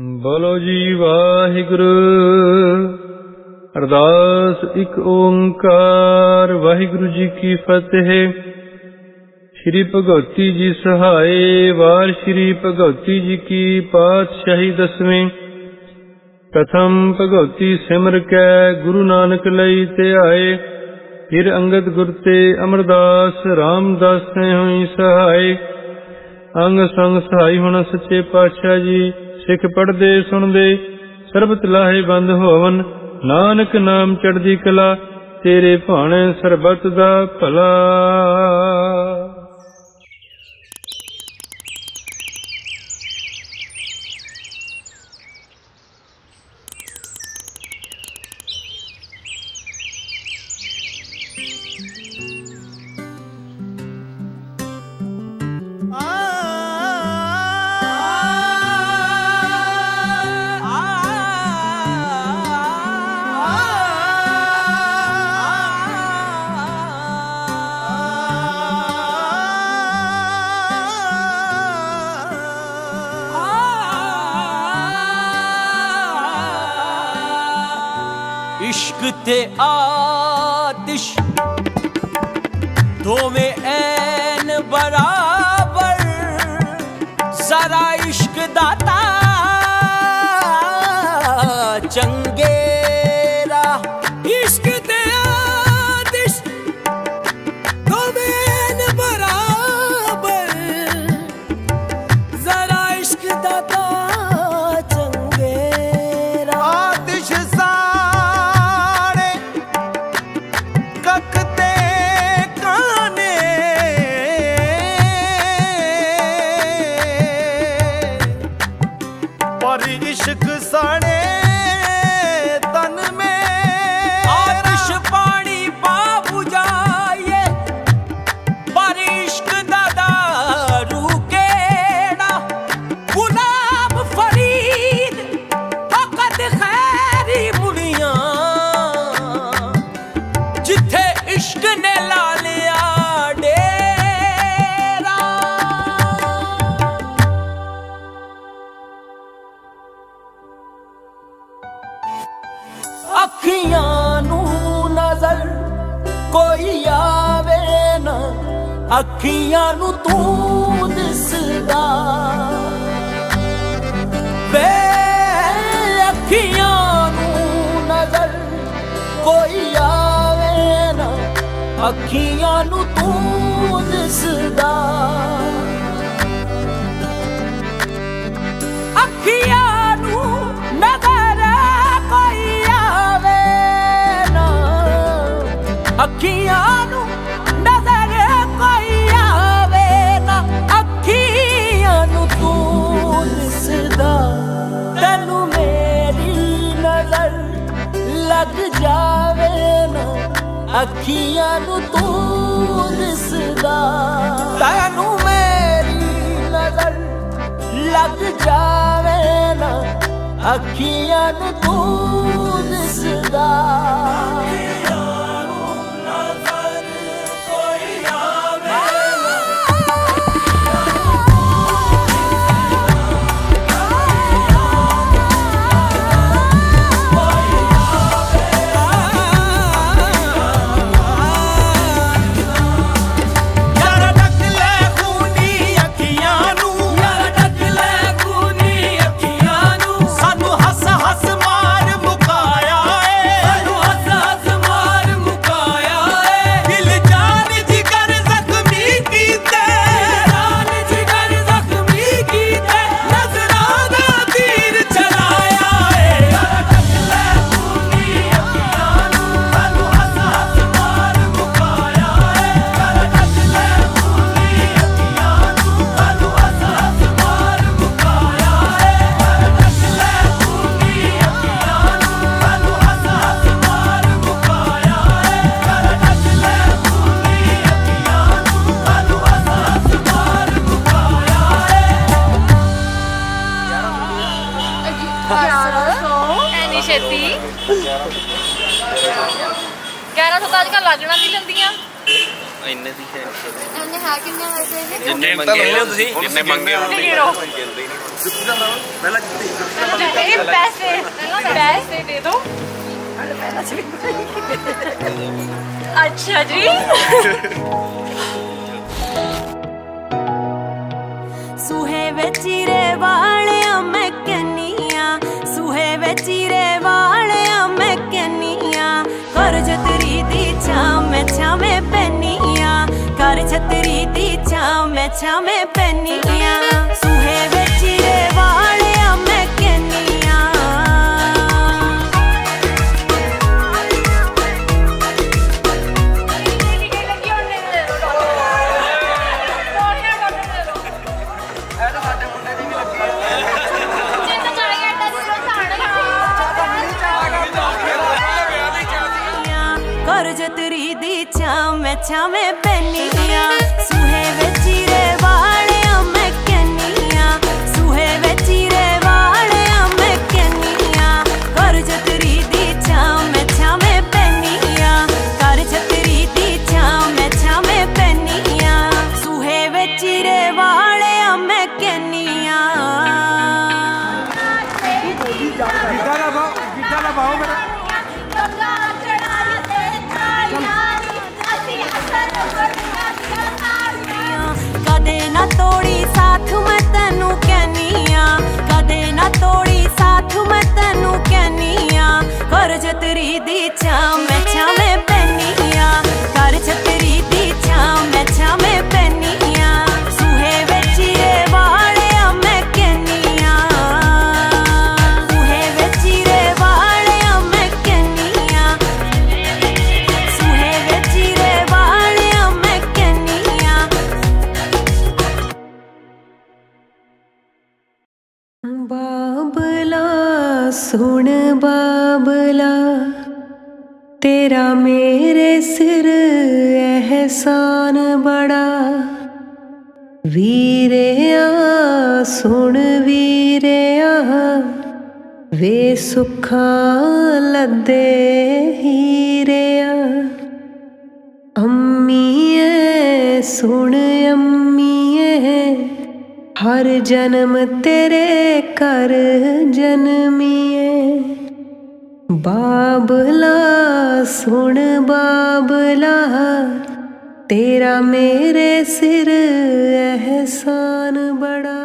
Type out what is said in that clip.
ਬੋਲੋ ਜੀ ਵਾਹਿਗੁਰੂ। ਅਰਦਾਸ ਇੱਕ ਓੰਕਾਰ। ਵਾਹਿਗੁਰੂ ਜੀ ਕੀ ਫਤਿਹ। ਸ਼੍ਰੀ ਭਗਵਤੀ ਜੀ ਸਹਾਏ। ਵਾਰ ਸ਼੍ਰੀ ਭਗਵਤੀ ਜੀ ਕੀ ਪਾਤਸ਼ਾਹੀ ਦਸਵੇਂ। ਪ੍ਰਥਮ ਭਗਵਤੀ ਸਿਮਰ ਕੈ ਗੁਰੂ ਨਾਨਕ ਲਈ ਤੇ ਆਏ। ਫਿਰ ਅੰਗਦ ਗੁਰ ਤੇ ਅਮਰਦਾਸ ਰਾਮਦਾਸ ਨੇ ਹੋਈ ਸਹਾਈ ਅੰਗ ਸੰਗ ਸਹਾਈ ਹੁਣ ਸੱਚੇ ਪਾਤਸ਼ਾਹ ਜੀ। ਸਿੱਖ ਪੜਦੇ ਸੁਣਦੇ, ਸਰਬਤ ਲਾਹੇ ਬੰਦ ਹੋਵਨ, ਨਾਨਕ ਨਾਮ ਚੜਦੀ ਕਲਾ, ਤੇਰੇ ਭਾਣੇ ਸਰਬਤ ਦਾ ਭਲਾ। ਇਸ਼ਕ ਤੇ ਆਤਿਸ਼ ਦੋਵੇਂ ਅੱਖੀਆਂ ਨੂੰ ਤੂੰ ਦਿਸਦਾ। ਵੇ ਅੱਖੀਆਂ ਨੂੰ ਨਜ਼ਰ ਕੋਈ ਆਵੇ ਨਾ, ਅੱਖੀਆਂ ਨੂੰ ਤੂੰ ਦਿਸਦਾ। ਅੱਖੀਆਂ ਨੂੰ ਨਜ਼ਰ ਕੋਈ ਆਵੇ ਨਾ, ਅੱਖੀਆਂ ਅੱਖੀਆਂ ਨੂੰ ਤੂੰ ਦਿਸਦਾ। ਤੈਨੂੰ ਮੇਰੀ ਨਜ਼ਰ ਲੱਗ ਜਾਵੇ ਨਾ। ਅੱਖੀਆਂ ਨੂੰ ਤੂੰ ਦਿਸਦਾ। 1100 ਤਾਂ ਅੱਜ ਕੱਲ੍ਹ ਲੱਗਣਾ ਨਹੀਂ ਲੈਂਦੀਆਂ ਇੰਨੇ ਦੀ ਹੈ ਇਹਨੇ ਹੈ ਕਿੰਨੇ ਵੈਸੇ ਇਹ ਜਿੰਨੇ ਮੰਗੇ ਲਿਓ ਤੁਸੀਂ ਜਿੰਨੇ ਮੰਗੇ ਇਹ ਪੈਸੇ ਪੈਸੇ ਦੇ ਦੋ ਅੱਛਾ ਜੀ ਸੁਹੇ ਵਿੱਚ ਚੀਰੇ ਵਾਲਿਆ ਪੈਨੀਆਂ ਕਰ ਛਤਰੀ ਦੀ ਛਾਂ ਮੈਂ ਛਾਵੇਂ ਪੈਨੀਆਂ ਕਰ ਦੀ ਛਾਂ ਮੈਂ ਛਾਵੇਂ ਪੈਨੀਆਂ ਸੁਹੇ ਵਿੱਚ ਚੀਰੇ ਤੋੜੀ ਮੈਂ ਤੈਨੂੰ ਕਹਿਨੀਆਂ ਕਰ ਛਤਰੀ ਦੀ ਚਾ ਮੈਂ ਛਾਵੇਂ ਸੁਣ ਬਾਬਲਾ, ਤੇਰਾ ਮੇਰੇ ਸਿਰ ਅਹਿਸਾਨ ਬੜਾ। ਵੀਰਿਆ, ਸੁਣ ਵੀਰਿਆ, ਵੇ ਸੁਖਾਂ ਲੱਦੇ ਹੀਰਿਆ। ਅੰਮੀਏ, ਸੁਣ ਅੰਮੀਏ, ਹਰ ਜਨਮ ਤੇਰੇ ਕਰ ਜਨਮੀਏ। ਬਾਬਲਾ ਸੁਣ ਬਾਬਲਾ ਤੇਰਾ ਮੇਰੇ ਸਿਰ ਅਹਿਸਾਨ ਬੜਾ।